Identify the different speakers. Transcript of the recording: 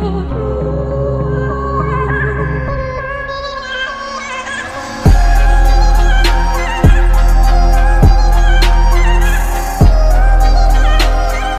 Speaker 1: Oh,